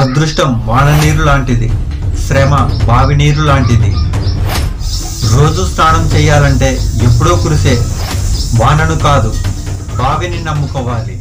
అదృష్టం వాన నీరు లాంటిది. శ్రమ బావి నీరు లాంటిది. రోజు స్నానం చేయాలంటే ఎప్పుడో కురిసే వానను కాదు బావిని నమ్ముకోవాలి.